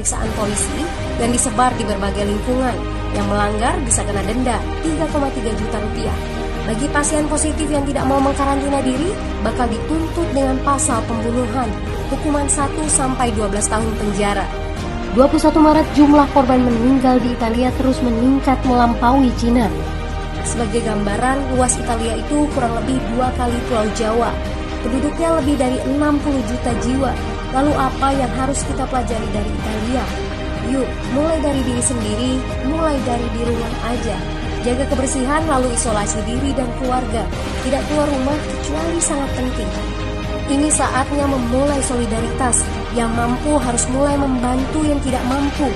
pemeriksaan polisi dan disebar di berbagai lingkungan. Yang melanggar bisa kena denda 3,3 juta rupiah. Bagi pasien positif yang tidak mau mengkarantina diri, bakal dituntut dengan pasal pembunuhan, hukuman 1 sampai 12 tahun penjara. 21 Maret jumlah korban meninggal di Italia terus meningkat melampaui Cina. Sebagai gambaran, luas Italia itu kurang lebih dua kali Pulau Jawa. Penduduknya lebih dari 60 juta jiwa. Lalu apa yang harus kita pelajari dari Italia? Yuk, mulai dari diri sendiri, mulai dari di rumah aja. Jaga kebersihan lalu isolasi diri dan keluarga. Tidak keluar rumah kecuali sangat penting. Ini saatnya memulai solidaritas. Yang mampu harus mulai membantu yang tidak mampu.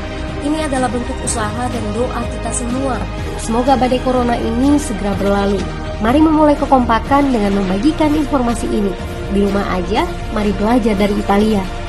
Ini adalah bentuk usaha dan doa kita semua. Semoga badai corona ini segera berlalu. Mari memulai kekompakan dengan membagikan informasi ini. Di rumah aja, mari belajar dari Italia.